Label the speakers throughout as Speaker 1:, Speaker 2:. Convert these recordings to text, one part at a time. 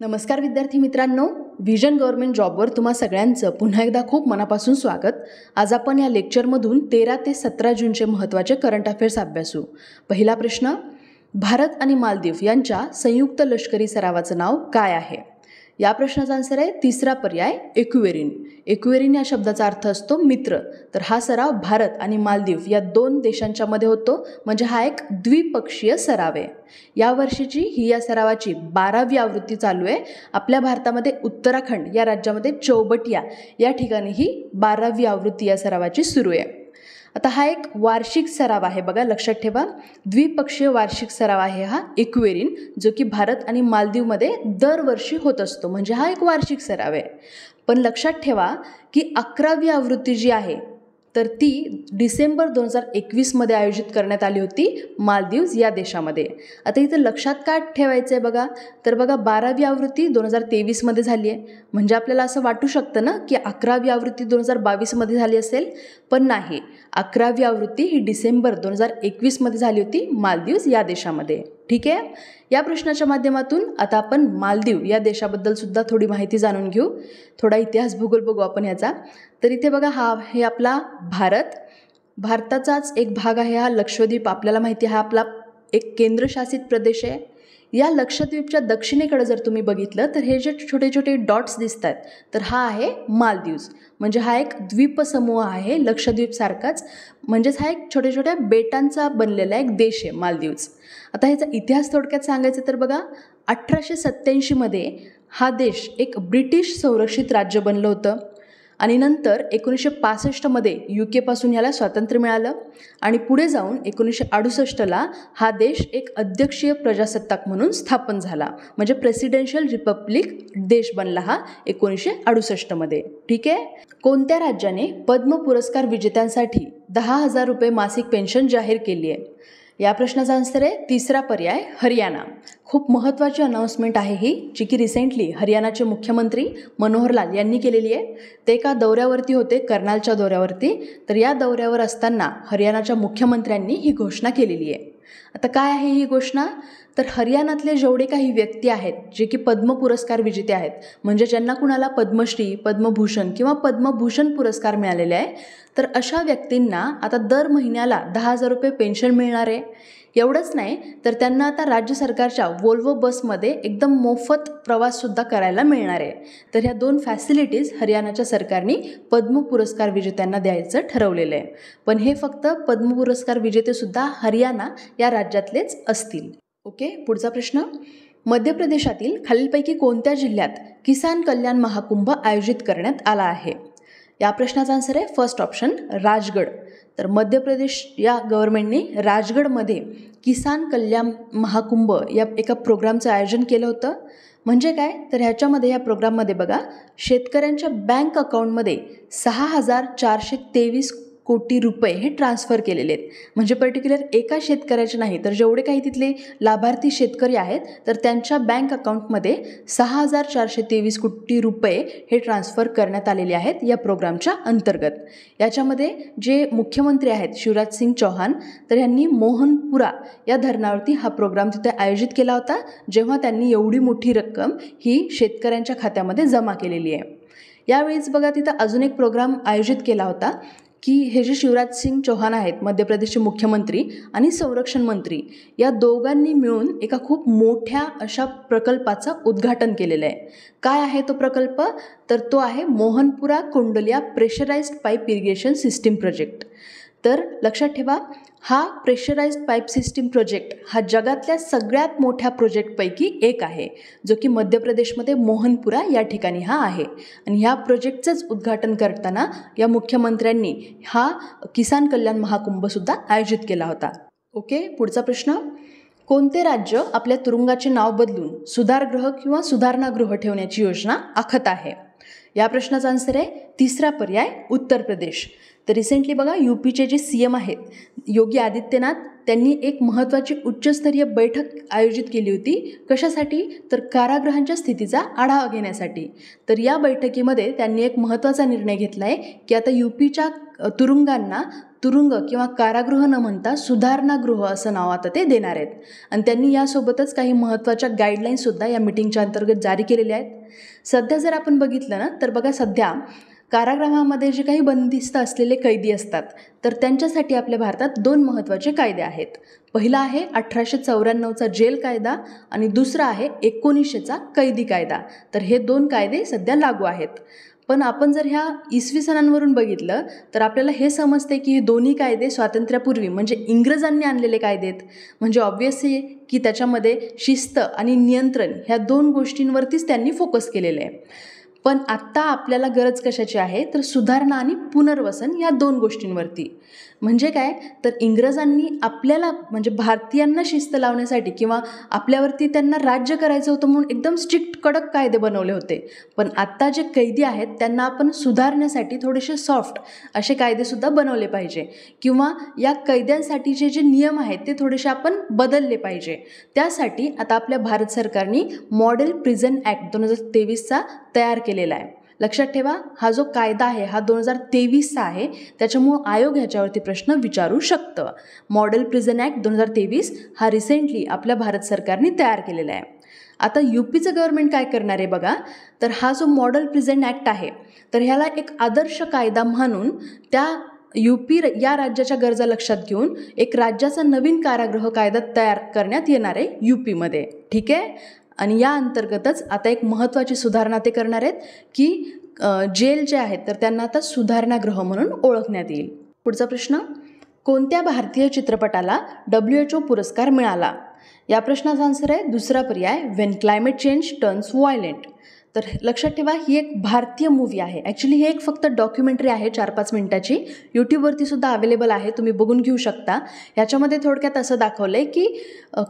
Speaker 1: नमस्कार विद्यार्थी मित्रांनो व्हिजन गव्हर्नमेंट जॉबवर तुम्हा सगळ्यांचं पुन्हा एकदा खूप मनापासून स्वागत. आज आपण या लेक्चरमधून तेरा ते सतरा जूनचे महत्त्वाचे करंट अफेअर्स अभ्यासू. पहिला प्रश्न भारत आणि मालदीव यांच्या संयुक्त लष्करी सरावाचं नाव काय आहे? या प्रश्नाचा आन्सर आहे तिसरा पर्याय एक्युएरिन एक्युएरिन या शब्दाचा अर्थ असतो मित्र. तर हा सराव भारत आणि मालदीव या दोन देशांच्या मध्ये होतो. म्हणजे हा एक द्विपक्षीय सराव आहे. या वर्षीची ही या सरावाची बारावी आवृत्ती चालू आहे. आपल्या भारतामध्ये उत्तराखंड या राज्यामध्ये चौबटिया या ठिकाणी ही बारावी आवृत्ती या सरावाची सुरू आहे. आता हा एक वार्षिक सराव आहे. बघा लक्षात ठेवा. द्विपक्षीय वार्षिक सराव आहे हा इक्वेरिन जो की भारत आणि मालदीवमध्ये दरवर्षी होत असतो. म्हणजे हा एक वार्षिक सराव आहे. पण लक्षात ठेवा की अकरावी आवृत्ती जी आहे तर ती डिसेंबर दोन हजार एकवीसमध्ये आयोजित करण्यात आली होती मालदीव्ज या देशामध्ये. आता इथं लक्षात काय ठेवायचं आहे बघा? तर बघा बारावी आवृत्ती दोन हजार तेवीसमध्ये झाली आहे. म्हणजे आपल्याला असं वाटू शकतं ना की अकरावी आवृत्ती दोन हजार बावीसमध्ये झाली असेल? पण नाही. अकरावी आवृत्ती ही डिसेंबर दोन हजार एकवीसमध्ये झाली होती मालदीव्ज या देशामध्ये. ठीक आहे? या प्रश्नाच्या माध्यमातून आता आपण मालदीव या देशाबद्दल सुद्धा थोडी माहिती जाणून घेऊ. थोडा इतिहास भूगोल बघू आपण याचा. तर इथे बघा हा हे आपला भारत. भारताचाच एक भाग आहे हा लक्षद्वीप. आपल्याला माहिती आहे हा आपला एक केंद्रशासित प्रदेश आहे. या लक्षद्वीपच्या दक्षिणेकडे जर तुम्ही बघितलं तर हे जे छोटे छोटे डॉट्स दिसत आहेत तर हा आहे मालदीव्स. म्हणजे हा एक द्वीपसमूह आहे लक्षद्वीपसारखाच म्हणजेच हा एक छोट्या छोट्या बेटांचा बनलेला एक देश आहे मालदीवज आता ह्याचा इतिहास थोडक्यात सांगायचं तर बघा अठराशे सत्त्याऐंशीमध्ये हा देश एक ब्रिटिश संरक्षित राज्य बनलं होतं. आणि नंतर एकोणीसशे पासष्टमध्ये यू केपासून ह्याला स्वातंत्र्य मिळालं आणि पुढे जाऊन एकोणीसशे अडुसष्टला हा देश एक अध्यक्षीय प्रजासत्ताक म्हणून स्थापन झाला. म्हणजे प्रेसिडेन्शियल रिपब्लिक देश बनला हा एकोणीसशे अडुसष्टमध्ये ठीक आहे? कोणत्या राज्याने पद्म पुरस्कार विजेत्यांसाठी दहा हजार रुपये मासिक पेन्शन जाहीर केली आहे? या प्रश्नाचा आन्सर आहे तिसरा पर्याय हरियाणा. खूप महत्त्वाची अनाऊन्समेंट आहे ही जी की रिसेंटली हरियाणाचे मुख्यमंत्री मनोहरलाल यांनी केलेली आहे. ते एका दौऱ्यावरती होते कर्नालच्या दौऱ्यावरती. तर या दौऱ्यावर असताना हरियाणाच्या मुख्यमंत्र्यांनी ही घोषणा केलेली आहे. आता काय आहे ही घोषणा? तर हरियाणातले जेवढे काही व्यक्ती आहेत जे की पद्म पुरस्कार विजेते आहेत म्हणजे ज्यांना कुणाला पद्मश्री पद्मभूषण किंवा पद्मभूषण पुरस्कार मिळालेले आहे तर अशा व्यक्तींना आता दर महिन्याला दहा हजार रुपये पेन्शन मिळणार आहे. एवढंच नाही तर त्यांना आता राज्य सरकारच्या वोल्वो बसमध्ये एकदम मोफत प्रवाससुद्धा करायला मिळणार आहे. तर ह्या दोन फॅसिलिटीज हरियाणाच्या सरकारने पद्म पुरस्कार विजेत्यांना द्यायचं ठरवलेलं आहे. पण हे फक्त पद्म पुरस्कार विजेतेसुद्धा हरियाणा या राज्यातलेच असतील. ओके पुढचा प्रश्न. मध्य प्रदेशातील खालीलपैकी कोणत्या जिल्ह्यात किसान कल्याण महाकुंभ आयोजित करण्यात आला आहे? या प्रश्नाचा आन्सर आहे फर्स्ट ऑप्शन राजगड. तर मध्य प्रदेश या गव्हर्मेंटने राजगडमध्ये किसान कल्याण महाकुंभ या एका प्रोग्रामचं आयोजन केलं होतं. म्हणजे काय? तर ह्याच्यामध्ये ह्या प्रोग्राममध्ये बघा शेतकऱ्यांच्या बँक अकाउंटमध्ये सहा हजार चारशे तेवीस कोटी रुपये हे ट्रान्सफर केलेले आहेत. म्हणजे पर्टिक्युलर एका शेतकऱ्याचे नाही तर जेवढे काही तिथले लाभार्थी शेतकरी आहेत तर त्यांच्या बँक अकाउंटमध्ये सहा हजार चारशे तेवीस कोटी रुपये हे ट्रान्सफर करण्यात आलेले आहेत या प्रोग्रामच्या अंतर्गत. याच्यामध्ये जे मुख्यमंत्री आहेत शिवराज सिंग चौहान तर यांनी मोहनपुरा या धरणावरती हा प्रोग्राम तिथे आयोजित केला होता जेव्हा त्यांनी एवढी मोठी रक्कम ही शेतकऱ्यांच्या खात्यामध्ये जमा केलेली आहे. यावेळीच बघा तिथं अजून एक प्रोग्राम आयोजित केला होता की हे जे शिवराज सिंग चौहान आहेत मध्य प्रदेशचे मुख्यमंत्री आणि संरक्षण मंत्री या दोघांनी मिळून एका खूप मोठ्या अशा प्रकल्पाचं उद्घाटन केलेलं आहे. काय आहे तो प्रकल्प? तर तो आहे Mohanpura Kundalia pressurised pipe irrigation system project. तर लक्षात ठेवा हा प्रेशराइज्ड पाईप सिस्टीम प्रोजेक्ट हा जगातल्या सगळ्यात मोठ्या प्रोजेक्टपैकी एक आहे जो की मध्य प्रदेशमध्ये मोहनपुरा या ठिकाणी हा आहे. आणि ह्या प्रोजेक्टचंच उद्घाटन करताना या मुख्यमंत्र्यांनी हा किसान कल्याण महाकुंभसुद्धा आयोजित केला होता. ओके पुढचा प्रश्न. कोणते राज्य आपल्या तुरुंगाचे नाव बदलून सुधारगृह किंवा सुधारणागृह ठेवण्याची योजना आखत आहे? या प्रश्नाचा आन्सर आहे तिसरा पर्याय उत्तर प्रदेश. तर रिसेंटली बघा यू पीचे जे सी एम आहेत योगी आदित्यनाथ त्यांनी एक महत्त्वाची उच्चस्तरीय बैठक आयोजित केली होती. कशासाठी? तर कारागृहांच्या स्थितीचा आढावा घेण्यासाठी. तर या बैठकीमध्ये त्यांनी एक महत्त्वाचा निर्णय घेतला आहे की आता यू पीच्या तुरुंगांना तुरुंग किंवा कारागृह न म्हणता सुधारणागृह असं नाव आता ते देणार आहेत. आणि त्यांनी यासोबतच काही महत्त्वाच्या गाईडलाईन्ससुद्धा या मिटिंगच्या अंतर्गत जारी केलेल्या आहेत. सध्या जर आपण बघितलं ना तर बघा सध्या कारागृहामध्ये जे काही बंदिस्त असलेले कैदी असतात तर त्यांच्यासाठी आपल्या भारतात दोन महत्त्वाचे कायदे आहेत. पहिला आहे अठराशे चौऱ्याण्णवचा जेल कायदा आणि दुसरा आहे एकोणीसशेचा कैदी कायदा. तर हे दोन कायदे सध्या लागू आहेत. पण आपण जर ह्या इसवी सणांवरून बघितलं तर आपल्याला हे समजते की हे दोन्ही कायदे स्वातंत्र्यापूर्वी म्हणजे इंग्रजांनी आणलेले कायदे आहेत. म्हणजे ऑब्व्हियसली की त्याच्यामध्ये शिस्त आणि नियंत्रण ह्या दोन गोष्टींवरतीच त्यांनी फोकस केलेलं आहे. पण आत्ता आपल्याला गरज कशाची आहे? तर सुधारणा आणि पुनर्वसन या दोन गोष्टींवरती. म्हणजे काय? तर इंग्रजांनी आपल्याला म्हणजे भारतीयांना शिस्त लावण्यासाठी किंवा आपल्यावरती त्यांना राज्य करायचं होतं म्हणून एकदम स्ट्रिक्ट कडक कायदे बनवले होते. पण आत्ता जे कैदी आहेत त्यांना आपण सुधारण्यासाठी थोडेसे सॉफ्ट असे कायदेसुद्धा बनवले पाहिजे. किंवा या कैद्यांसाठीचे जे नियम आहेत ते थोडेसे आपण बदलले पाहिजे. त्यासाठी आता आपल्या भारत सरकारने मॉडेल प्रिझन ॲक्ट दोन हजार तेवीसचा तयार केलेला आहे. लक्षात ठेवा हा जो कायदा आहे हा दोन हजार तेवीसचा आहे. त्याच्यामुळं आयोग ह्याच्यावरती प्रश्न विचारू शकतं. मॉडेल प्रिझन ॲक्ट दोन हजार तेवीस हा रिसेंटली आपल्या भारत सरकारने तयार केलेला आहे. आता यू पीचं गव्हर्नमेंट काय करणार आहे बघा? तर हा जो मॉडेल प्रिझन ॲक्ट आहे तर ह्याला एक आदर्श कायदा म्हणून त्या यू पी या राज्याच्या गरजा लक्षात घेऊन एक राज्याचा नवीन कारागृह कायदा तयार करण्यात येणार आहे यू पीमध्ये ठीक आहे? आणि या अंतर्गतच आता एक महत्त्वाची सुधारणा ते करणार आहेत की जेल जे आहेत तर त्यांना आता सुधारणागृह म्हणून ओळखण्यात येईल. पुढचा प्रश्न कोणत्या भारतीय चित्रपटाला डब्ल्यू एच ओ पुरस्कार मिळाला? या प्रश्नाचा आन्सर आहे दुसरा पर्याय when climate change turns violent तर लक्षात ठेवा ही एक भारतीय मूवी आहे. ॲक्च्युली ही एक फक्त डॉक्युमेंटरी आहे चार पाच मिनटाची यूट्यूबवरती सुद्धा अवेलेबल आहे तुम्ही बघून घेऊ शकता. याच्यामध्ये थोडक्यात असं दाखवलं आहे की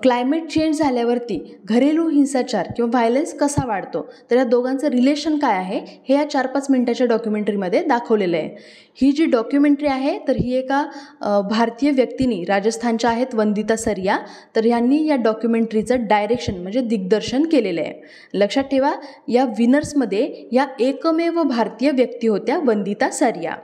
Speaker 1: क्लायमेट चेंज झाल्यावरती घरेलू हिंसाचार किंवा व्हायलन्स कसा वाढतो? तर या दोघांचं रिलेशन काय आहे हे या चार पाच मिनटाच्या डॉक्युमेंटरीमध्ये दाखवलेलं आहे. ही जी डॉक्युमेंटरी आहे तर ही एका भारतीय व्यक्तीनी राजस्थानच्या आहेत वंदिता सरिया. तर यांनी या डॉक्युमेंटरीचं डायरेक्शन म्हणजे दिग्दर्शन केलेलं आहे. लक्षात ठेवा या विनर्समध्ये या एकमेव भारतीय व्यक्ती होत्या वंदिता सरिया.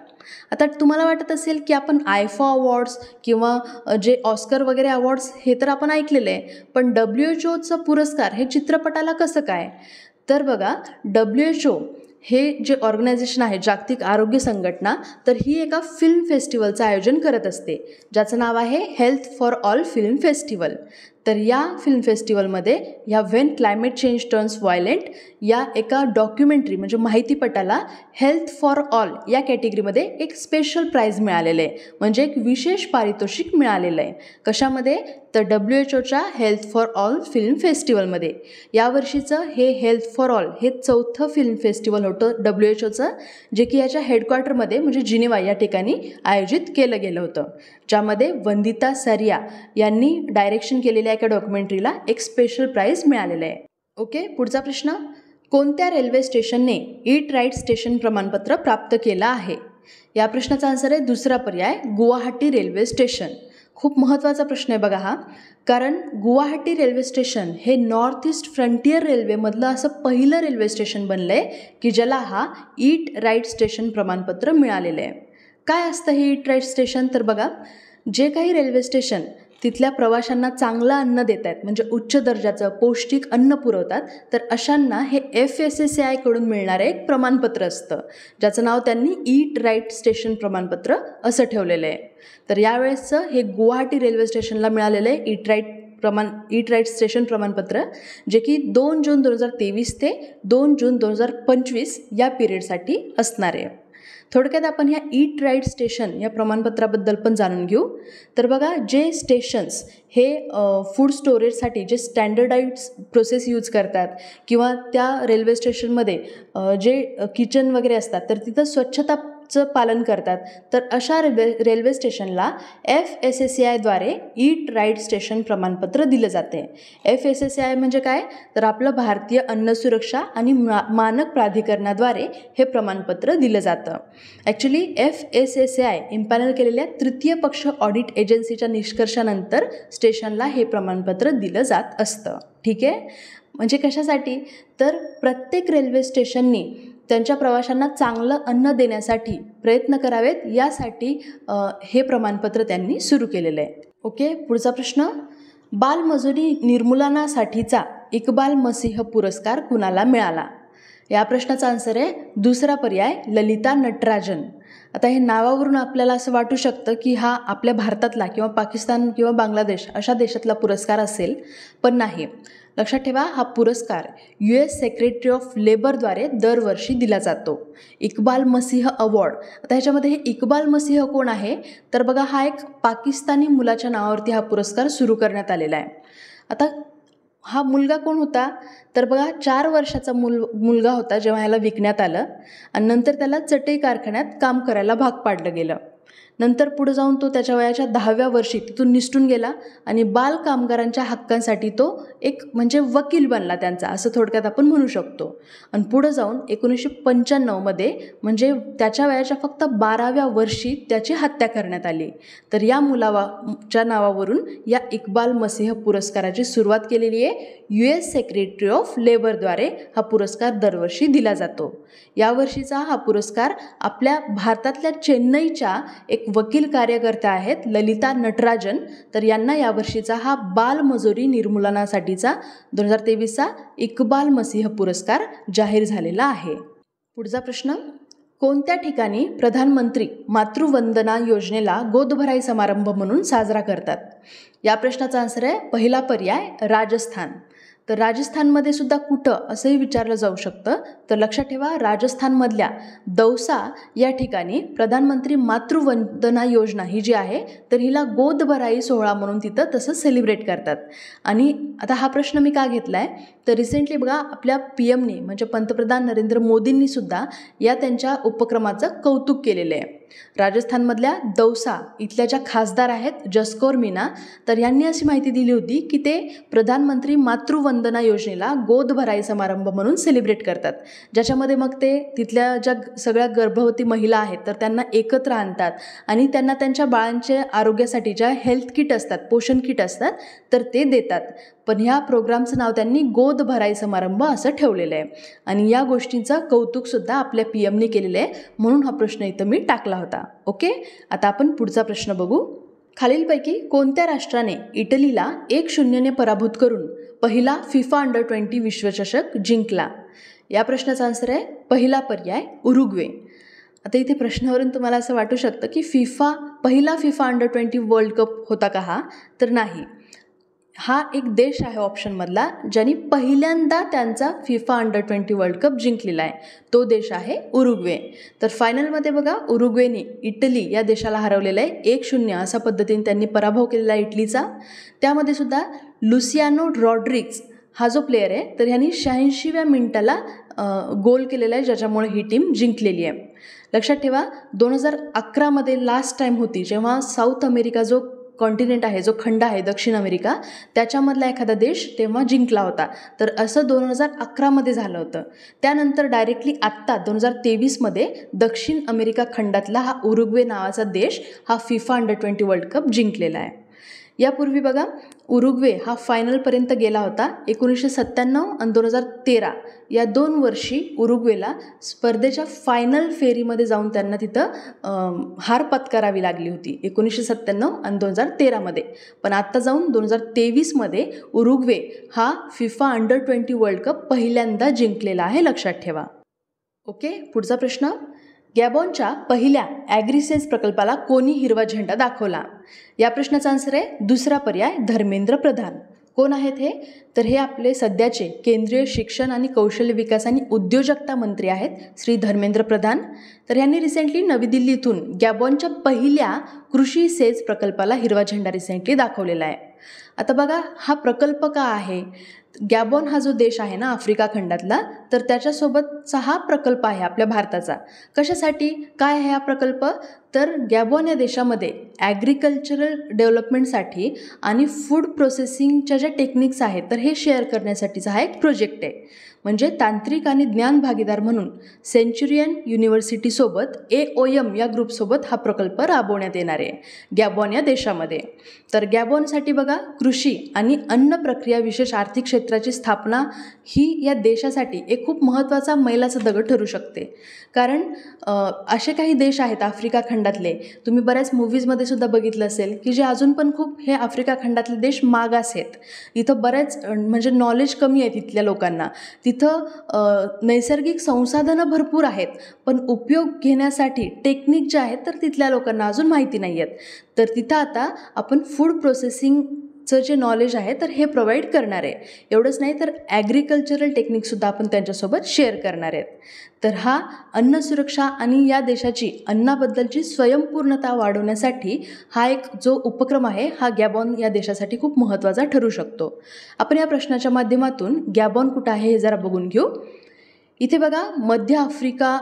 Speaker 1: आता तुम्हाला वाटत असेल की आपण आयफा अवॉर्ड्स किंवा जे ऑस्कर वगैरे अवॉर्ड्स हे तर आपण ऐकलेलं आहे पण डब्ल्यू एच ओचा पुरस्कार हे चित्रपटाला कसं काय? तर बघा डब्ल्यू एच ओ हे जे ऑर्गनायझेशन आहे जागतिक आरोग्य संघटना तर ही एका फिल्म फेस्टिवलचं आयोजन करत असते. ज्याचं नाव आहे health for all film festival. तर या फिल्म फेस्टिवलमध्ये ह्या when climate change turns violent या एका डॉक्युमेंटरी म्हणजे माहितीपटाला हेल्थ फॉर ऑल या कॅटेगरीमध्ये एक स्पेशल प्राईज मिळालेलं आहे. म्हणजे एक विशेष पारितोषिक मिळालेलं आहे. कशामध्ये? तर डब्ल्यू एच ओच्या हेल्थ फॉर ऑल फिल्म फेस्टिवलमध्ये यावर्षीचं हे हेल्थ फॉर ऑल हे चौथं फिल्म फेस्टिवल होतं डब्ल्यू एच ओचं जे की याच्या हेडक्वार्टरमध्ये म्हणजे जिनेवा या ठिकाणी आयोजित केलं गेलं होतं. ज्यामध्ये वंदिता सरिया यांनी डायरेक्शन केलेल्या एका डॉक्युमेंटरीला एक स्पेशल प्राईज मिळालेलं आहे. ओके पुढचा प्रश्न. कोणत्या रेल्वे स्टेशनने ईट राईट स्टेशन प्रमाणपत्र प्राप्त केलं आहे? या प्रश्नाचा आन्सर आहे दुसरा पर्याय गुवाहाटी रेल्वे स्टेशन खूप महत्त्वाचा प्रश्न आहे बघा हा. कारण गुवाहाटी रेल्वे स्टेशन हे नॉर्थ ईस्ट फ्रंटियर रेल्वेमधलं असं पहिलं रेल्वे स्टेशन बनलं आहे की ज्याला हा ईट राईट स्टेशन प्रमाणपत्र मिळालेलं आहे. काय असतं हे ईट राईट स्टेशन तर बघा जे काही रेल्वे स्टेशन तिथल्या प्रवाशांना चांगलं अन्न देत आहेत म्हणजे उच्च दर्जाचं पौष्टिक अन्न पुरवतात तर अशांना हे एफ एस एस ए आयकडून मिळणारं एक प्रमाणपत्र असतं ज्याचं नाव त्यांनी ईट राईट स्टेशन प्रमाणपत्र असं ठेवलेलं आहे. तर यावेळेसचं हे गुवाहाटी रेल्वे स्टेशनला मिळालेलं आहे ईट राईट प्रमाण ईट राईट स्टेशन प्रमाणपत्र जे की दोन जून दोन हजार तेवीस ते दोन जून दोन हजार पंचवीस या पिरियडसाठी असणार आहे. थोडक्यात आपण ह्या ईट राईट स्टेशन या प्रमाणपत्राबद्दल पण जाणून घेऊ. तर बघा जे स्टेशन्स हे फूड स्टोरेजसाठी जे स्टँडर्डाईज प्रोसेस यूज करतात किंवा त्या रेल्वे स्टेशनमध्ये जे किचन वगैरे असतात तर तिथं स्वच्छता चं पालन करतात. तर अशा रेल्वे रेल्वे स्टेशनला एफ एस एस सी आयद्वारे ईट राईट स्टेशन प्रमाणपत्र दिलं जाते. F S S C I म्हणजे काय? तर आपलं भारतीय अन्न सुरक्षा आणि मा मानक प्राधिकरणाद्वारे हे प्रमाणपत्र दिलं जातं. Actually F S S I empanel केलेल्या तृतीय पक्ष ऑडिट एजन्सीच्या निष्कर्षानंतर स्टेशनला हे प्रमाणपत्र दिलं जात असतं. ठीक आहे? म्हणजे कशासाठी? तर प्रत्येक रेल्वे स्टेशननी त्यांच्या प्रवाशांना चांगलं अन्न देण्यासाठी प्रयत्न करावेत. यासाठी हे प्रमाणपत्र त्यांनी सुरू केलेलं आहे. ओके? पुढचा प्रश्न. बालमजुरी निर्मूलनासाठीचा इकबाल मसीह पुरस्कार कुणाला मिळाला? या प्रश्नाचा आन्सर आहे दुसरा पर्याय ललिता नटराजन. आता हे नावावरून आपल्याला असं वाटू शकतं की हा आपल्या भारतातला किंवा पाकिस्तान किंवा बांगलादेश अशा देशातला पुरस्कार असेल पण नाही. लक्षात ठेवा हा पुरस्कार यू एस सेक्रेटरी ऑफ लेबरद्वारे दरवर्षी दिला जातो. इक्बाल मसीह अवॉर्ड आता ह्याच्यामध्ये हे इक्बाल मसीह कोण आहे? तर बघा हा एक पाकिस्तानी मुलाच्या नावावरती हा पुरस्कार सुरू करण्यात आलेला आहे. आता हा मुलगा कोण होता? तर बघा चार वर्षाचा मुल मुलगा होता जेव्हा ह्याला विकण्यात आलं आणि नंतर त्याला चटई कारखान्यात काम करायला भाग पाडलं गेलं. नंतर पुढे जाऊन तो त्याच्या वयाच्या दहाव्या वर्षी तिथून निसटून गेला आणि बाल कामगारांच्या हक्कांसाठी तो एक म्हणजे वकील बनला त्यांचा असं थोडक्यात आपण म्हणू शकतो. आणि पुढं जाऊन एकोणीसशे पंच्याण्णवमध्ये म्हणजे त्याच्या वयाच्या फक्त बाराव्या वर्षी त्याची हत्या करण्यात आली. तर या मुलावाच्या नावावरून या इक्बाल मसीह पुरस्काराची सुरुवात केलेली आहे. यू एस सेक्रेटरी ऑफ लेबरद्वारे हा पुरस्कार दरवर्षी दिला जातो. यावर्षीचा हा पुरस्कार आपल्या भारतातल्या चेन्नईच्या एक वकील कार्यकर्त्या आहेत ललिता नटराजन. तर यांना यावर्षीचा हा बालमजुरी निर्मूलनासाठीचा दोन हजार तेवीसचा इक्बाल मसीह पुरस्कार जाहीर झालेला आहे. पुढचा प्रश्न कोणत्या ठिकाणी प्रधानमंत्री मातृवंदना योजनेला गोदभराई समारंभ म्हणून साजरा करतात? या प्रश्नाचा आन्सर आहे पहिला पर्याय राजस्थान. तर राजस्थानमध्ये सुद्धा कुठं असंही विचारलं जाऊ शकतं? तर लक्षात ठेवा राजस्थानमधल्या दौसा या ठिकाणी प्रधानमंत्री मातृवंदना योजना ही जी आहे तर हिला गोदभराई सोहळा म्हणून तिथं तसं सेलिब्रेट करतात. आणि आता हा प्रश्न मी का घेतला आहे तर रिसेंटली बघा आपल्या पी एमनी म्हणजे पंतप्रधान नरेंद्र मोदींनीसुद्धा या त्यांच्या उपक्रमाचं कौतुक केलेलं आहे. राजस्थानमधल्या दौसा इथल्या ज्या खासदार आहेत जसकोर मीना तर यांनी अशी माहिती दिली होती की ते प्रधानमंत्री मातृवंदना योजनेला गोद भराई समारंभ म्हणून सेलिब्रेट करतात. ज्याच्यामध्ये मग ते तिथल्या ज्या सगळ्या गर्भवती महिला आहेत तर त्यांना एकत्र आणतात आणि त्यांना त्यांच्या बाळांच्या आरोग्यासाठी ज्या हेल्थ किट असतात पोषण किट असतात तर ते देतात. पण ह्या प्रोग्रामचं नाव त्यांनी गोद भराई समारंभ असं ठेवलेलं आहे. आणि या गोष्टींचं कौतुकसुद्धा आपल्या पी एमने केलेलं आहे. म्हणून हा प्रश्न इथं मी टाकला होता. ओके? आता आपण पुढचा प्रश्न बघू. खालीलपैकी कोणत्या राष्ट्राने इटलीला एक शून्यने पराभूत करून पहिला फिफा अंडर ट्वेंटी विश्वचषक जिंकला? या प्रश्नाचा आन्सर आहे पहिला पर्याय उरुग्वे. आता इथे प्रश्नावरून तुम्हाला असं वाटू शकतं की फिफा पहिला FIFA under twenty world cup होता का हा? तर नाही. हा एक देश आहे ऑप्शनमधला ज्यांनी पहिल्यांदा त्यांचा FIFA under twenty world cup जिंकलेला आहे. तो देश आहे उरुग्वे. तर फायनलमध्ये बघा उरुग्वेने इटली या देशाला हरवलेलं आहे. एक शून्य अशा पद्धतीने त्यांनी पराभव केलेला आहे इटलीचा. त्यामध्ये सुद्धा लुसियानो रॉड्रिक्स हा जो प्लेयर आहे तर ह्यांनी शहाऐंशीव्या मिनिटाला गोल केलेला आहे ज्याच्यामुळे ही टीम जिंकलेली आहे. लक्षात ठेवा दोन हजार अकरामध्ये लास्ट टाईम होती जेव्हा साऊथ अमेरिका जो कॉन्टिनेंट आहे जो खंड आहे दक्षिण अमेरिका त्याच्यामधला एखादा देश तेव्हा जिंकला होता. तर असं दोन हजार अकरामध्ये झालं होतं. त्यानंतर डायरेक्टली आत्ता दोन हजार तेवीसमध्ये दक्षिण अमेरिका खंडातला हा उरुग्वे नावाचा देश हा FIFA under twenty world cup जिंकलेला आहे. यापूर्वी बघा उरुग्वे हा फायनलपर्यंत गेला होता. एकोणीसशे सत्त्याण्णव आणि दोन हजार तेरा या दोन वर्षी उरुग्वेला स्पर्धेच्या फायनल फेरीमध्ये जाऊन त्यांना तिथं हार पत्करावी लागली होती. एकोणीसशे सत्त्याण्णव आणि दोन हजार तेरामध्ये. पण आत्ता जाऊन दोन हजार तेवीसमध्ये उरुग्वे हा FIFA under twenty world cup पहिल्यांदा जिंकलेला आहे लक्षात ठेवा. ओके? पुढचा प्रश्न. गॅबॉनच्या पहिल्या ॲग्रिसेन्स प्रकल्पाला कोणी हिरवा झेंडा दाखवला? या प्रश्नाचा आन्सर आहे दुसरा पर्याय धर्मेंद्र प्रधान. कोण आहेत हे? तर हे आपले सध्याचे केंद्रीय शिक्षण आणि कौशल्य विकास आणि उद्योजकता मंत्री आहेत श्री धर्मेंद्र प्रधान. तर यांनी रिसेंटली नवी दिल्लीतून गॅबॉनच्या पहिल्या कृषी सेज प्रकल्पाला हिरवा झेंडा रिसेंटली दाखवलेला आहे. आता बघा हा प्रकल्प का आहे? गॅबॉन हा जो देश आहे ना आफ्रिका खंडातला तर त्याच्यासोबतचा हा प्रकल्प आहे आपल्या भारताचा. कशासाठी? काय आहे हा प्रकल्प? तर गॅबॉन या देशामध्ये ॲग्रिकल्चरल डेव्हलपमेंटसाठी आणि फूड प्रोसेसिंगच्या ज्या टेक्निक्स आहेत तर हे शेअर करण्यासाठीचा हा एक प्रोजेक्ट आहे. म्हणजे तांत्रिक आणि ज्ञान भागीदार म्हणून सेंच्युरियन युनिव्हर्सिटीसोबत ए ओ एम या ग्रुपसोबत हा प्रकल्प राबवण्यात येणार आहे गॅबॉन या देशामध्ये. तर गॅबॉनसाठी बघा कृषी आणि अन्न प्रक्रिया विशेष आर्थिक क्षेत्राची स्थापना ही या देशासाठी एक खूप महत्त्वाचा मैलाचा दगड ठरू शकते. कारण असे काही देश आहेत आफ्रिका खंडातले तुम्ही बऱ्याच मूव्हीजमध्ये सुद्धा बघितलं असेल की जे अजून पण खूप हे आफ्रिका खंडातले देश मागास आहेत. इथं बऱ्याच म्हणजे नॉलेज कमी आहे तिथल्या लोकांना. तिथं नैसर्गिक संसाधनं भरपूर आहेत पण उपयोग घेण्यासाठी टेक्निक जे आहेत तर तिथल्या लोकांना अजून माहिती नाही आहेत. तर तिथं आता आपण फूड प्रोसेसिंग चं जे नॉलेज आहे तर हे प्रोव्हाइड करणार. आहे एवढंच नाही तर ॲग्रिकल्चरल टेक्निकसुद्धा आपण त्यांच्यासोबत शेअर करणार आहेत. तर हा अन्न सुरक्षा आणि या देशाची अन्नाबद्दलची स्वयंपूर्णता वाढवण्यासाठी हा एक जो उपक्रम आहे हा गॅबॉन या देशासाठी खूप महत्त्वाचा ठरू शकतो. आपण या प्रश्नाच्या माध्यमातून गॅबॉन कुठं आहे हे जरा बघून घेऊ. इथे बघा मध्य आफ्रिका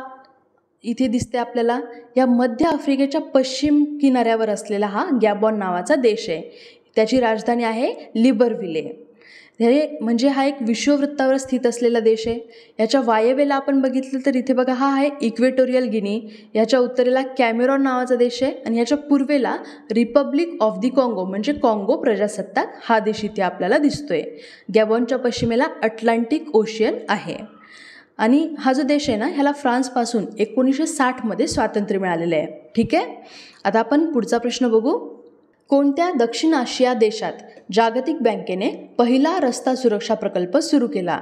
Speaker 1: इथे दिसते आपल्याला. या मध्य आफ्रिकेच्या पश्चिम किनाऱ्यावर असलेला हा गॅबॉन नावाचा देश आहे. त्याची राजधानी आहे लिबरविले. हे म्हणजे हा एक विश्ववृत्तावर स्थित असलेला देश आहे. याच्या वायव्येला आपण बघितलं तर इथे बघा हा आहे इक्वेटोरियल गिनी. याच्या उत्तरेला कॅमेरॉन नावाचा देश आहे आणि याच्या पूर्वेला रिपब्लिक ऑफ दी काँगो म्हणजे काँगो प्रजासत्ताक हा देश इथे आपल्याला दिसतोय. गॅबॉनच्या पश्चिमेला अटलांटिक ओशियन आहे. आणि हा जो देश आहे ना ह्याला फ्रान्सपासून एकोणीसशे साठमध्ये स्वातंत्र्य मिळालेलं आहे. ठीक आहे? आता आपण पुढचा प्रश्न बघू. कोणत्या दक्षिण आशिया देशात जागतिक बँकेने पहिला रस्ता सुरक्षा प्रकल्प सुरू केला?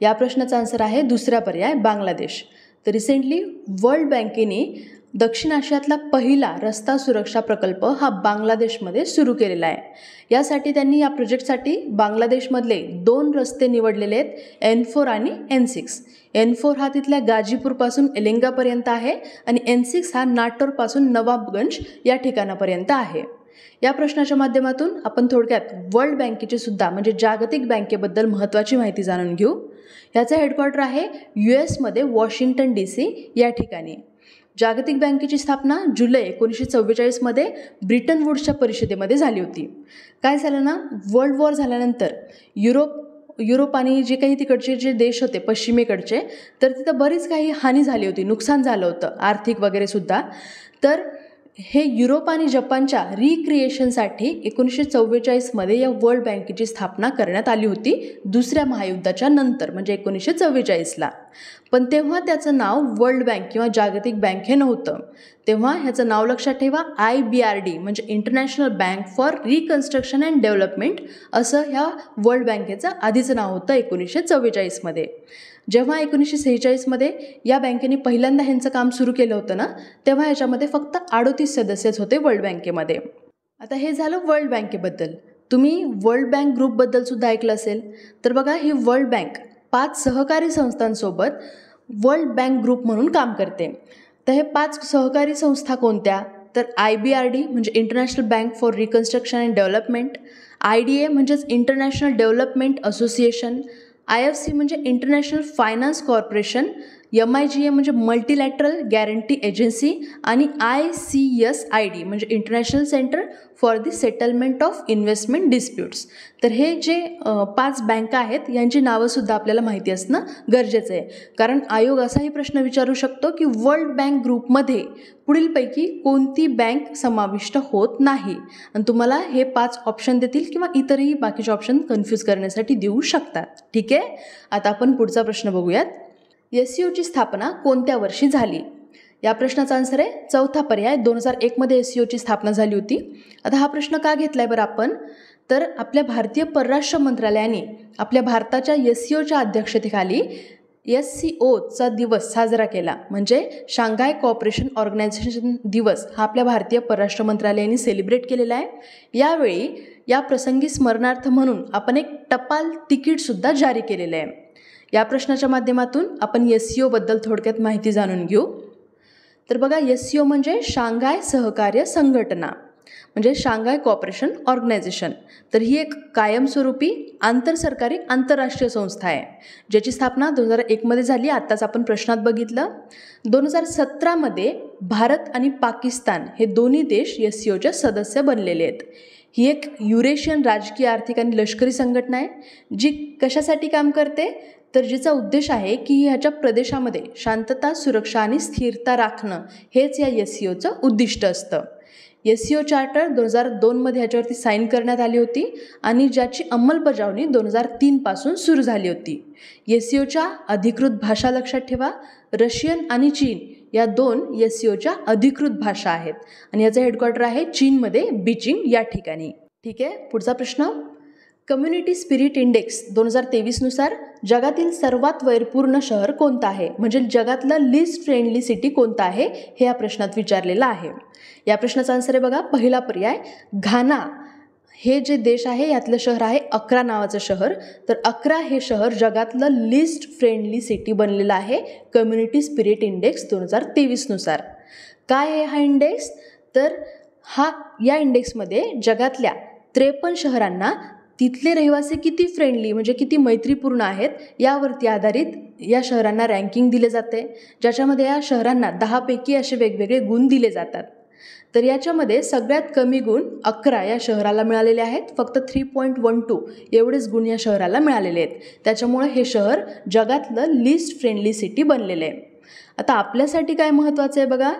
Speaker 1: या प्रश्नाचा आन्सर आहे दुसरा पर्याय बांगलादेश. तर रिसेंटली वर्ल्ड बँकेने दक्षिण आशियातला पहिला रस्ता सुरक्षा प्रकल्प हा बांगलादेशमध्ये सुरू केलेला आहे. यासाठी त्यांनी या प्रोजेक्टसाठी बांगलादेशमधले दोन रस्ते निवडलेले आहेत एन फोर आणि एन सिक्स एन फोर हा तिथल्या गाजीपूरपासून एलिंगापर्यंत आहे आणि एन सिक्स हा नाटोरपासून नवाबगंज या ठिकाणापर्यंत आहे. या प्रश्नाच्या माध्यमातून आपण थोडक्यात वर्ल्ड बँकेची सुद्धा म्हणजे जागतिक बँकेबद्दल महत्त्वाची माहिती जाणून घेऊ. याचं हेडक्वार्टर आहे यू एसमध्ये वॉशिंग्टन डी सी या ठिकाणी. जागतिक बँकेची स्थापना जुलै एकोणीसशे चव्वेचाळीसमध्ये ब्रिटन वूड्सच्या परिषदेमध्ये झाली होती. काय झालं ना? वर्ल्ड वॉर झाल्यानंतर युरोप युरोप आणि जे काही तिकडचे जे देश होते पश्चिमेकडचे तर तिथं बरीच काही हानी झाली होती नुकसान झालं होतं आर्थिक वगैरे सुद्धा. तर हे युरोप आणि जपानच्या रिक्रिएशनसाठी एकोणीसशे चव्वेचाळीसमध्ये या वर्ल्ड बँकेची स्थापना करण्यात आली होती दुसऱ्या महायुद्धाच्या नंतर म्हणजे एकोणीसशे चव्वेचाळीसला पण तेव्हा त्याचं नाव वर्ल्ड बँक किंवा जागतिक बँक हे नव्हतं. तेव्हा ह्याचं नाव लक्षात ठेवा आय बी आर डी म्हणजे international bank for reconstruction and development असं ह्या वर्ल्ड बँकेचं आधीचं नाव होतं एकोणीसशे चव्वेचाळीसमध्ये जेव्हा एकोणीसशे सेहेचाळीसमध्ये या बँकेने पहिल्यांदा ह्यांचं काम सुरू केलं होतं ना तेव्हा ह्याच्यामध्ये फक्त अडोतीस सदस्यच होते वर्ल्ड बँकेमध्ये. आता हे झालं वर्ल्ड बँकेबद्दल. तुम्ही वर्ल्ड बँक ग्रुपबद्दल सुद्धा ऐकलं असेल. तर बघा ही वर्ल्ड बँक पाच सहकारी संस्थांसोबत वर्ल्ड बँक ग्रुप म्हणून काम करते. तर हे पाच सहकारी संस्था कोणत्या? तर आय बी आर डी म्हणजे international bank for reconstruction and development I D A म्हणजेच international development association I F C म्हणजे international finance corporation M I G A म्हणजे मल्टीलॅटरल गॅरंटी एजन्सी आणि I C S I D म्हणजे international centre for the settlement of investment disputes तर हे जे पाच बँका आहेत यांची नावंसुद्धा आपल्याला माहिती असणं गरजेचं आहे. कारण आयोग असाही प्रश्न विचारू शकतो की वर्ल्ड बँक ग्रुपमध्ये पुढीलपैकी कोणती बँक समाविष्ट होत नाही. आणि तुम्हाला हे पाच ऑप्शन देतील किंवा इतरही बाकीचे ऑप्शन कन्फ्यूज करण्यासाठी देऊ शकतात. ठीक आहे? आता आपण पुढचा प्रश्न बघूयात. एस सी ओची स्थापना कोणत्या वर्षी झाली? या प्रश्नाचा आन्सर आहे चौथा पर्याय दोन हजार एकमध्ये एस सी ओची स्थापना झाली होती. आता हा प्रश्न का घेतला आहे बरं आपण? तर आपल्या भारतीय परराष्ट्र मंत्रालयाने आपल्या भारताच्या एस सी ओच्या अध्यक्षतेखाली एस सी ओचा दिवस साजरा केला. म्हणजे शांघाय कॉपरेशन ऑर्गनायझेशन दिवस हा आपल्या भारतीय परराष्ट्र मंत्रालयाने सेलिब्रेट केलेला आहे. यावेळी या प्रसंगी स्मरणार्थ म्हणून आपण एक टपाल तिकीटसुद्धा जारी केलेलं आहे. या प्रश्नाच्या माध्यमातून आपण एस सी ओबद्दल थोडक्यात माहिती जाणून घेऊ. तर बघा एस सी ओ म्हणजे शांघाय सहकार्य संघटना म्हणजे शांघाय कॉपरेशन ऑर्गनायझेशन तर ही एक कायमस्वरूपी आंतरसरकारी आंतरराष्ट्रीय संस्था आहे ज्याची स्थापना दोन हजार एकमध्ये झाली. आत्ताच आपण प्रश्नात बघितलं. दोन हजार सतरामध्ये भारत आणि पाकिस्तान हे दोन्ही देश एस सी ओचे सदस्य बनलेले आहेत. ही एक युरेशियन राजकीय आर्थिक आणि लष्करी संघटना आहे जी कशासाठी काम करते? तर जिचा उद्देश आहे की ह्याच्या प्रदेशामध्ये शांतता सुरक्षा आणि स्थिरता राखणं हेच या एस सी ओचं उद्दिष्ट असतं. एस सी ओ चार्टर दोन हजार दोनमध्ये ह्याच्यावरती साईन करण्यात आली होती आणि ज्याची अंमलबजावणी दोन हजार तीनपासून सुरू झाली होती. एस सी ओच्या अधिकृत भाषा लक्षात ठेवा. रशियन आणि चीन या दोन एस सी ओच्या अधिकृत भाषा आहेत आणि याचं हेडक्वार्टर आहे चीनमध्ये बीजिंग या ठिकाणी. ठीक आहे पुढचा प्रश्न. कम्युनिटी स्पिरिट इंडेक्स दोन हजार तेवीसनुसार जगातील सर्वात वैरपूर्ण शहर कोणतं आहे? म्हणजे जगातलं लिस्ट फ्रेंडली सिटी कोणतं आहे? हे या प्रश्नात विचारलेलं आहे. या प्रश्नाचा आन्सर आहे बघा पहिला पर्याय घाना. हे जे देश आहे यातलं शहर आहे अकरा नावाचं शहर. तर अकरा हे शहर जगातलं लिस्ट फ्रेंडली सिटी बनलेलं आहे कम्युनिटी स्पिरिट इंडेक्स दोन हजार तेवीसनुसार. काय आहे हा इंडेक्स? तर हा या इंडेक्समध्ये जगातल्या त्रेपन्न शहरांना तिथले रहिवासी किती फ्रेंडली म्हणजे किती मैत्रीपूर्ण आहेत यावरती आधारित या शहरांना रँकिंग दिले जाते. ज्याच्यामध्ये या शहरांना दहापैकी असे वेगवेगळे गुण दिले जातात. तर याच्यामध्ये सगळ्यात कमी गुण अकरा या शहराला मिळालेले आहेत. फक्त थ्री पॉईंट वन टू एवढेच गुण या शहराला मिळालेले आहेत. त्याच्यामुळे हे शहर जगातलं लिस्ट फ्रेंडली सिटी बनलेलं आहे. आता आपल्यासाठी काय महत्त्वाचं आहे बघा?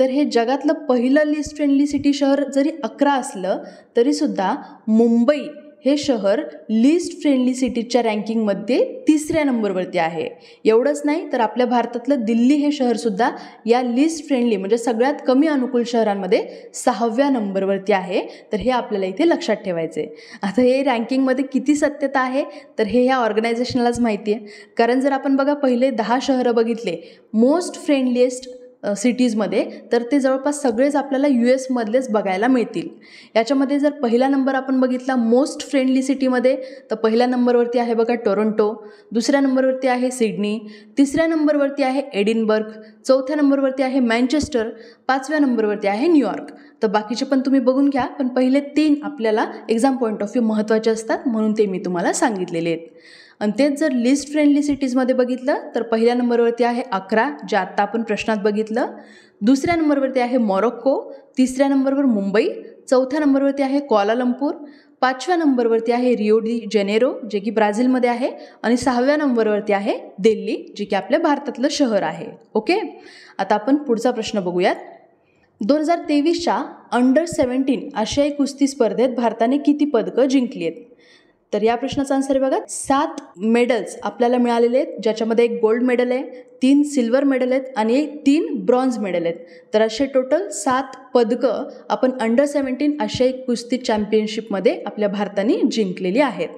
Speaker 1: तर हे जगातलं पहिलं लिस्ट फ्रेंडली सिटी शहर जरी अकरा असलं तरीसुद्धा मुंबई हे शहर लिस्ट फ्रेंडली सिटीजच्या रँकिंगमध्ये तिसऱ्या नंबरवरती आहे. एवढंच नाही तर आपल्या भारतातलं दिल्ली हे शहरसुद्धा या लिस्ट फ्रेंडली म्हणजे सगळ्यात कमी अनुकूल शहरांमध्ये सहाव्या नंबरवरती आहे. तर हे आपल्याला इथे लक्षात ठेवायचे आता हे रँकिंगमध्ये किती सत्यता आहे? तर हे ह्या ऑर्गनायझेशनलाच माहिती आहे कारण जर आपण बघा पहिले दहा शहरं बघितले मोस्ट फ्रेंडलिएस्ट सिटीजमध्ये तर ते जवळपास सगळेच आपल्याला यू एसमधलेच बघायला मिळतील. याच्यामध्ये जर पहिला नंबर आपण बघितला मोस्ट फ्रेंडली सिटीमध्ये तर पहिल्या नंबरवरती आहे बघा टोरंटो दुसऱ्या नंबरवरती आहे सिडनी तिसऱ्या नंबरवरती आहे एडिनबर्ग चौथ्या नंबरवरती आहे मँचेस्टर पाचव्या नंबरवरती आहे न्यूयॉर्क तर बाकीचे पण तुम्ही बघून घ्या पण पहिले तीन आपल्याला एक्झाम पॉईंट ऑफ व्ह्यू महत्त्वाचे असतात म्हणून ते मी तुम्हाला सांगितलेले आहेत. आणि तेच जर लिस्ट फ्रेंडली सिटीजमध्ये बघितलं तर पहिल्या नंबरवरती आहे अकरा जे आत्ता आपण प्रश्नात बघितलं. दुसऱ्या नंबरवरती आहे मॉरोक्को तिसऱ्या नंबरवर मुंबई चौथ्या नंबरवरती आहे क्वालालंपूर पाचव्या नंबरवरती आहे रिओ डी जेनेरो जे की ब्राझीलमध्ये आहे आणि सहाव्या नंबरवरती आहे दिल्ली जे की आपल्या भारतातलं शहर आहे. ओके? आता आपण पुढचा प्रश्न बघूयात. दोन हजार तेवीसच्या अंडर सेवन्टीन आशियाई कुस्ती स्पर्धेत भारताने किती पदकं जिंकली आहेत? तर या प्रश्नाचा आन्सर बघा. सात मेडल्स आपल्याला मिळालेले आहेत ज्याच्यामध्ये एक गोल्ड मेडल आहे तीन सिल्वर मेडल आहेत आणि तीन ब्रॉन्झ मेडल आहेत. तर असे टोटल सात पदकं आपण अंडर सेवन्टीन आशियाई कुस्ती चॅम्पियनशिपमध्ये आपल्या भारताने जिंकलेली आहेत.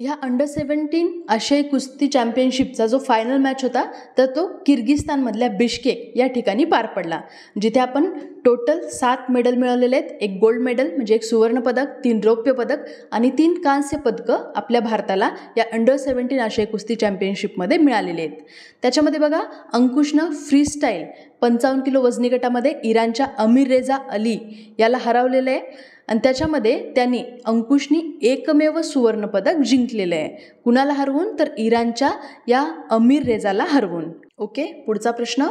Speaker 1: ह्या अंडर सेवन्टीन आशियाई कुस्ती चॅम्पियनशिपचा जो फायनल मॅच होता तर तो किर्गिस्तानमधल्या बिश्केक या ठिकाणी पार पडला. जिथे आपण टोटल सात मेडल मिळवलेले आहेत. एक गोल्ड मेडल म्हणजे एक सुवर्णपदक तीन रौप्य पदक आणि तीन कांस्य पदकं आपल्या भारताला या अंडर सेवन्टीन आशियाई कुस्ती चॅम्पियनशिपमध्ये मिळालेले आहेत. त्याच्यामध्ये बघा अंकुशनं फ्रीस्टाईल पंचावन्न किलो वजनी गटामध्ये इराणच्या अमीर रेझा अली याला हरवलेलं आहे. आणि त्याच्यामध्ये त्यांनी अंकुशनी एकमेव सुवर्णपदक जिंकलेलं आहे. कुणाला हरवून? तर इराणच्या या अमीर रेजाला हरवून. ओके? पुढचा प्रश्न.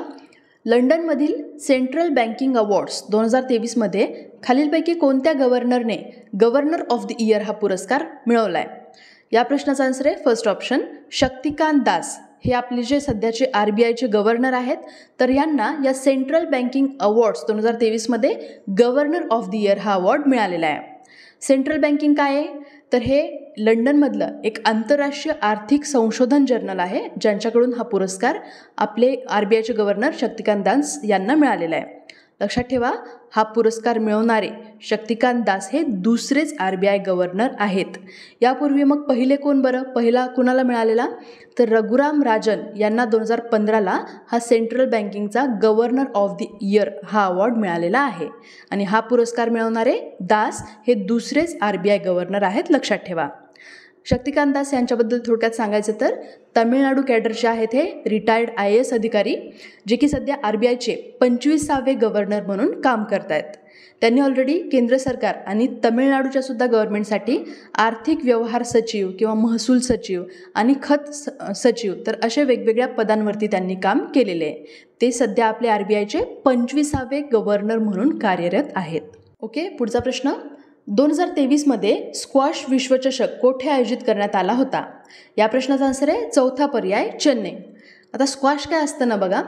Speaker 1: लंडनमधील सेंट्रल बँकिंग अवॉर्ड्स दोन हजार तेवीसमध्ये खालीलपैकी कोणत्या गव्हर्नरने गव्हर्नर ऑफ द इयर हा पुरस्कार मिळवला आहे या प्रश्नाचा आन्सर आहे फर्स्ट ऑप्शन शक्तिकांत दास. हे आपले जे सध्याचे आर बी आयचे गव्हर्नर आहेत तर यांना या सेंट्रल बँकिंग अवॉर्ड्स दोन हजार तेवीसमध्ये गव्हर्नर ऑफ द इयर हा अवॉर्ड मिळालेला आहे. सेंट्रल बँकिंग काय आहे? तर हे लंडनमधलं एक आंतरराष्ट्रीय आर्थिक संशोधन जर्नल आहे ज्यांच्याकडून हा पुरस्कार आपले आर बी आयचे गव्हर्नर शक्तिकांत दास यांना मिळालेला आहे. लक्षात ठेवा हा पुरस्कार मिळवणारे शक्तिकांत दास हे दुसरेच आर बी आय गव्हर्नर आहेत. यापूर्वी मग पहिले कोण बरं? पहिला कुणाला मिळालेला? तर रघुराम राजन यांना दोन हजार पंधराला हा सेंट्रल बँकिंगचा गव्हर्नर ऑफ द इयर हा अवॉर्ड मिळालेला आहे. आणि हा पुरस्कार मिळवणारे दास हे दुसरेच आर बी आय गव्हर्नर आहेत लक्षात ठेवा. शक्तिकांत दास यांच्याबद्दल थोडक्यात सांगायचं तर तमिळनाडू कॅडरचे आहेत हे रिटायर्ड आय ए एस अधिकारी जे की सध्या आर बी आयचे पंचवीसावे गव्हर्नर म्हणून काम करत आहेत त्यांनी ऑलरेडी केंद्र सरकार आणि तमिळनाडूच्या सुद्धा गव्हर्नमेंटसाठी आर्थिक व्यवहार सचिव किंवा महसूल सचिव आणि खत स सचिव तर असे वेगवेगळ्या पदांवरती त्यांनी काम केलेले आहे. ते सध्या आपले आर बी आयचे पंचवीसावे गव्हर्नर म्हणून कार्यरत आहेत. ओके पुढचा प्रश्न. दोन हजार तेवीसमध्ये स्क्वॉश विश्वचषक कोठे आयोजित करण्यात आला होता? या प्रश्नाचा आन्सर आहे चौथा पर्याय चेन्नई. आता स्क्वॉश काय असतं ना बघा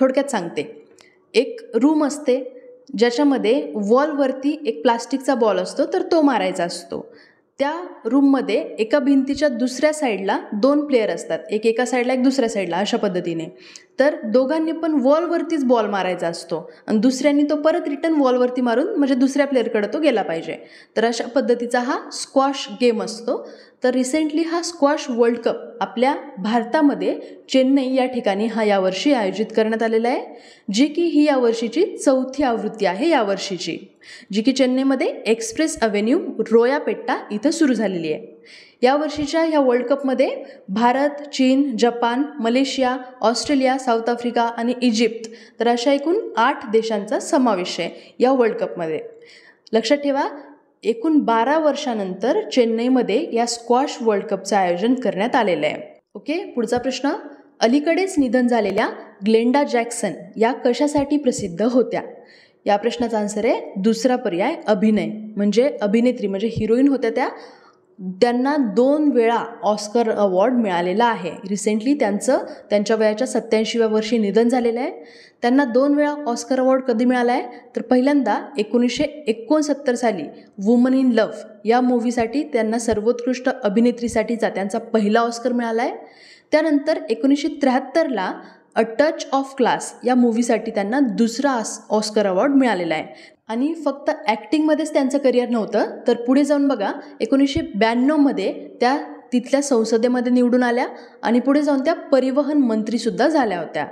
Speaker 1: थोडक्यात सांगते. एक रूम असते ज्याच्यामध्ये वॉलवरती एक प्लास्टिकचा बॉल असतो तर तो मारायचा असतो. त्या रूममध्ये एका भिंतीच्या दुसऱ्या साईडला दोन प्लेयर असतात. एक एका साईडला एक दुसऱ्या साईडला अशा पद्धतीने. तर दोघांनी पण वॉलवरतीच बॉल मारायचा असतो. आणि दुसऱ्यांनी तो परत रिटर्न वॉलवरती मारून म्हणजे दुसऱ्या प्लेअरकडे तो गेला पाहिजे. तर अशा पद्धतीचा हा स्क्वॉश गेम असतो. तर रिसेंटली हा स्क्वॉश वर्ल्ड कप आपल्या भारतामध्ये चेन्नई या ठिकाणी हा यावर्षी आयोजित करण्यात आलेला आहे. जी की ही यावर्षीची चौथी आवृत्ती आहे यावर्षीची. जी की चेन्नईमध्ये एक्सप्रेस अव्हेन्यू रोयापेट्टा इथं सुरू झालेली आहे. यावर्षीच्या ह्या वर्ल्ड कपमध्ये भारत चीन Japan Malaysia Australia South Africa आणि इजिप्त तर अशा एकूण आठ देशांचा समावेश आहे या वर्ल्ड कपमध्ये लक्षात ठेवा एकूण बारा वर्षानंतर चेन्नईमध्ये या स्क्वॉश वर्ल्ड कपचं आयोजन करण्यात आलेलं आहे. ओके पुढचा प्रश्न. अलीकडेच निधन झालेल्या ग्लेंडा जॅक्सन या कशासाठी प्रसिद्ध होत्या? या प्रश्नाचा आन्सर आहे दुसरा पर्याय अभिनय. म्हणजे अभिनेत्री म्हणजे हिरोईन होत्या त्या त्यांना दोन वेळा ऑस्कर अवॉर्ड मिळालेला आहे. रिसेंटली त्यांचं त्यांच्या वयाच्या सत्याऐंशीव्या वर्षी निधन झालेलं आहे. त्यांना दोन वेळा ऑस्कर अवॉर्ड कधी मिळाला आहे? तर पहिल्यांदा एकोणीसशे एकोणसत्तर साली वुमन इन लव्ह या मूव्हीसाठी त्यांना सर्वोत्कृष्ट अभिनेत्रीसाठीचा त्यांचा पहिला ऑस्कर मिळाला आहे. त्यानंतर एकोणीसशे त्र्याहत्तरला अ टच ऑफ क्लास या मूव्हीसाठी त्यांना दुसरा ऑस्कर अवॉर्ड मिळालेला आहे. आणि फक्त ॲक्टिंगमध्येच त्यांचं करिअर नव्हतं. तर पुढे जाऊन बघा एकोणीसशे ब्याण्णवमध्ये त्या तिथल्या संसदेमध्ये निवडून आल्या आणि पुढे जाऊन त्या परिवहन मंत्रीसुद्धा झाल्या होत्या.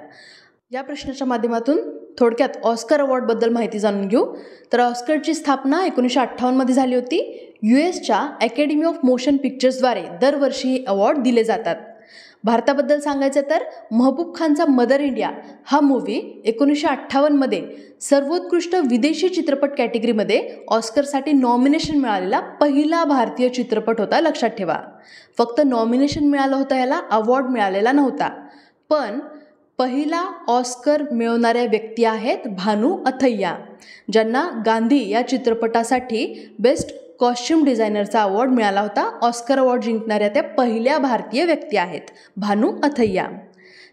Speaker 1: या प्रश्नाच्या माध्यमातून थोडक्यात ऑस्कर अवॉर्डबद्दल माहिती जाणून घेऊ. तर ऑस्करची स्थापना एकोणीसशे अठ्ठावन्नमध्ये झाली होती. यू एसच्या अकॅडमी ऑफ मोशन पिक्चर्सद्वारे दरवर्षी हे अवॉर्ड दिले जातात. भारताबद्दल सांगायचं तर महबूब खानचा मदर इंडिया हा मूव्ही एकोणीसशे अठ्ठावन्नमध्ये सर्वोत्कृष्ट विदेशी चित्रपट कॅटेगरीमध्ये ऑस्करसाठी नॉमिनेशन मिळालेला पहिला भारतीय चित्रपट होता लक्षात ठेवा. फक्त नॉमिनेशन मिळालं होतं याला अवॉर्ड मिळालेला नव्हता. पण पहिला ऑस्कर मिळवणाऱ्या व्यक्ती आहेत भानू अथय्या ज्यांना गांधी या चित्रपटासाठी बेस्ट कॉस्ट्युम डिझायनरचा अवॉर्ड मिळाला होता. ऑस्कर अवॉर्ड जिंकणाऱ्या त्या पहिल्या भारतीय व्यक्ती आहेत भानू अथय्या.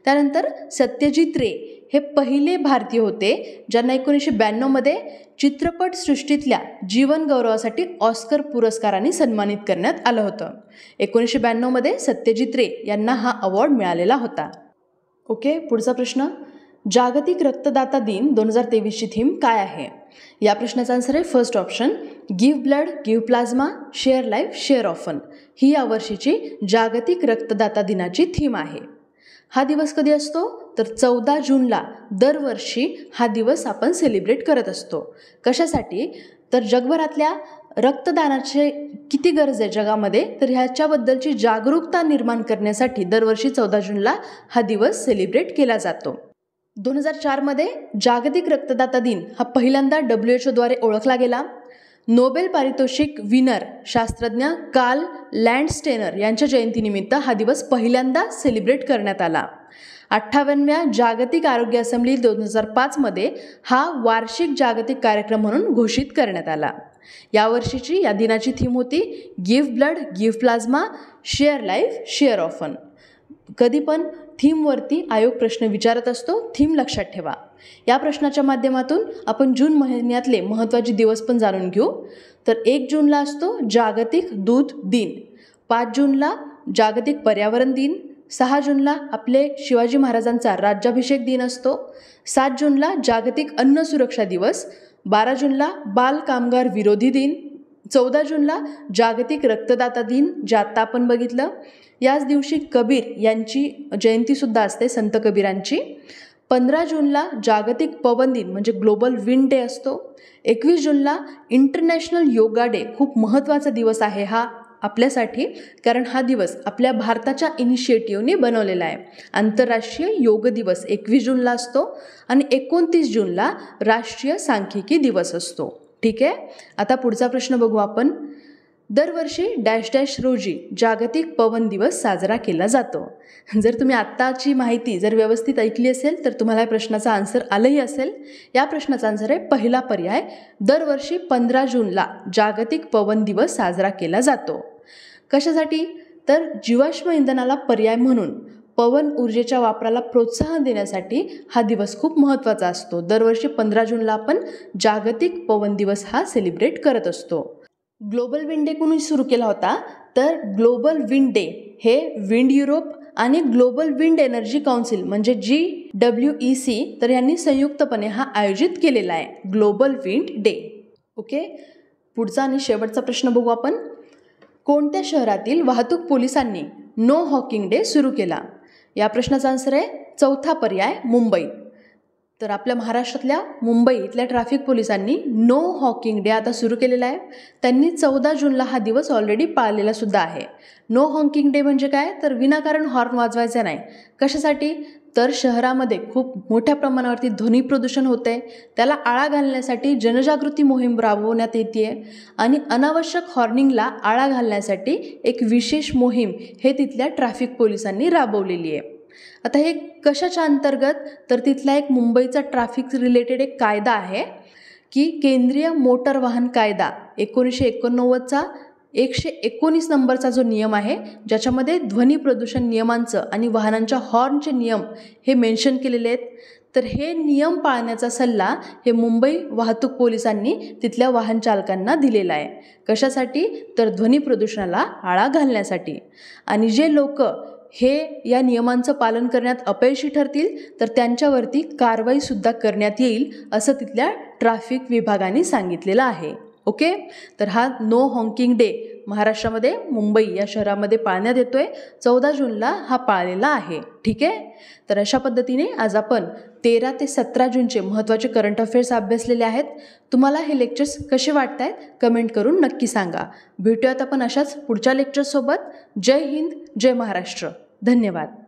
Speaker 1: त्यानंतर सत्यजित रे हे पहिले भारतीय होते ज्यांना एकोणीसशे ब्याण्णवमध्ये चित्रपटसृष्टीतल्या जीवन गौरवासाठी ऑस्कर पुरस्काराने सन्मानित करण्यात आलं होतं. एकोणीसशे ब्याण्णवमध्ये सत्यजित रे यांना हा अवॉर्ड मिळालेला होता. ओके पुढचा प्रश्न. जागतिक रक्तदाता दिन दोन हजार तेवीसची थीम काय आहे? या प्रश्नाचा आन्सर आहे first option give blood give plasma share life share often ही यावर्षीची जागतिक रक्तदाता दिनाची थीम आहे. हा दिवस कधी असतो? तर चौदा जूनला दरवर्षी हा दिवस आपण सेलिब्रेट करत असतो. कशासाठी? तर जगभरातल्या रक्तदानाचे किती गरज आहे जगामध्ये? तर ह्याच्याबद्दलची जागरूकता निर्माण करण्यासाठी दरवर्षी चौदा जूनला हा दिवस सेलिब्रेट केला जातो. दोन हजार चारमध्ये जागतिक रक्तदाता दिन हा पहिल्यांदा डब्ल्यू एच ओद्वारे ओळखला गेला. नोबेल पारितोषिक विनर शास्त्रज्ञ कार्ल लँडस्टेनर यांच्या जयंतीनिमित्त हा दिवस पहिल्यांदा सेलिब्रेट करण्यात आला. अठ्ठावन्नव्या जागतिक आरोग्य असेंब्ली दोन हजार पाचमध्ये हा वार्षिक जागतिक कार्यक्रम म्हणून घोषित करण्यात आला. यावर्षीची या दिनाची थीम होती give blood give plasma share life share often कधी पण थीमवरती आयोग प्रश्न विचारत असतो थीम लक्षात ठेवा. या प्रश्नाच्या माध्यमातून आपण जून महिन्यातले महत्त्वाचे दिवस पण जाणून घेऊ. तर एक जूनला असतो जागतिक दूध दिन. पाच जूनला जागतिक पर्यावरण दिन. सहा जूनला आपले शिवाजी महाराजांचा राज्याभिषेक दिन असतो. सात जूनला जागतिक अन्न सुरक्षा दिवस. बारा जूनला बाल कामगार विरोधी दिन. चौदा जूनला जागतिक रक्तदाता दिन जे आत्ता आपण बघितलं. याच दिवशी कबीर यांची जयंतीसुद्धा असते संत कबीरांची. पंधरा जूनला जागतिक पवन दिन म्हणजे ग्लोबल विंड डे असतो. एकवीस जूनला इंटरनॅशनल योगा डे खूप महत्त्वाचा दिवस आहे हा आपल्यासाठी कारण हा दिवस आपल्या भारताच्या इनिशिएटिव्हने बनवलेला आहे. आंतरराष्ट्रीय योग दिवस एकवीस जूनला असतो आणि एकोणतीस जूनला राष्ट्रीय सांख्यिकी दिवस असतो. ठीक आहे? आता पुढचा प्रश्न बघू आपण. दरवर्षी डॅश डॅश रोजी जागतिक पवन दिवस साजरा केला जातो. जर तुम्ही आत्ताची माहिती जर व्यवस्थित ऐकली असेल तर तुम्हाला या प्रश्नाचा आन्सर आलंही असेल. या प्रश्नाचा आन्सर आहे पहिला पर्याय दरवर्षी पंधरा जूनला जागतिक पवन दिवस साजरा केला जातो. कशासाठी? तर जीवाश्म इंधनाला पर्याय म्हणून पवन ऊर्जेच्या वापराला प्रोत्साहन देण्यासाठी हा दिवस खूप महत्त्वाचा असतो. दरवर्षी पंधरा जूनला आपण जागतिक पवन दिवस हा सेलिब्रेट करत असतो. ग्लोबल विंड डे कोणी सुरू केला होता? तर ग्लोबल विंड डे हे विंड युरोप आणि ग्लोबल विंड एनर्जी काउन्सिल म्हणजे जी डब्ल्यू ई सी तर यांनी संयुक्तपणे हा आयोजित केलेला आहे. Global wind day. ओके? पुढचा आणि शेवटचा प्रश्न बघू आपण. कोणत्या शहरातील वाहतूक पोलिसांनी नो हॉकिंग डे सुरू केला? या प्रश्नाचा आन्सर आहे चौथा पर्याय मुंबई. तर आपल्या महाराष्ट्रातल्या मुंबई इथल्या ट्रॅफिक पोलिसांनी नो हॉकिंग डे आता सुरू केलेला आहे. त्यांनी चौदा जूनला हा दिवस ऑलरेडी पाळलेला सुद्धा आहे. नो हॉकिंग डे म्हणजे काय? तर विनाकारण हॉर्न वाजवायचा नाही. कशासाठी? तर शहरामध्ये खूप मोठ्या प्रमाणावरती ध्वनी प्रदूषण होते आहे त्याला आळा घालण्यासाठी जनजागृती मोहीम राबवण्यात येते आहे आणि अनावश्यक हॉर्निंगला आळा घालण्यासाठी एक विशेष मोहीम हे तिथल्या ट्रॅफिक पोलिसांनी राबवलेली आहे. आता हे कशाच्या अंतर्गत? तर तिथला एक मुंबईचा ट्रॅफिक रिलेटेड एक कायदा आहे की केंद्रीय मोटर वाहन कायदा एकोणीसशे एकोणनव्वदचा एकशे एकोणीस नंबरचा जो नियम आहे ज्याच्यामध्ये ध्वनी प्रदूषण नियमांचं आणि वाहनांच्या हॉर्नचे नियम हे मेन्शन केलेले आहेत. तर हे नियम पाळण्याचा सल्ला हे मुंबई वाहतूक पोलिसांनी तिथल्या वाहन चालकांना दिलेला आहे. कशासाठी? तर ध्वनी प्रदूषणाला आळा घालण्यासाठी. आणि जे लोक हे या नियमांचं पालन करण्यात अपयशी ठरतील तर त्यांच्यावरती कारवाईसुद्धा करण्यात येईल असं तिथल्या ट्रॅफिक विभागाने सांगितलेलं आहे. ओके? तर हा नो हॉकिंग डे महाराष्ट्रामध्ये मुंबई या शहरामध्ये पाळण्यात येतो आहे चौदा जूनला हा पाळलेला आहे. ठीक आहे? तर अशा पद्धतीने आज आपण तेरा ते सतरा जूनचे महत्त्वाचे करंट अफेअर्स अभ्यासलेले आहेत. तुम्हाला हे लेक्चर्स कसे वाटत आहेत कमेंट करून नक्की सांगा. भेटूयात आपण अशाच पुढच्या लेक्चर्ससोबत जय हिंद जय महाराष्ट्र. धन्यवाद.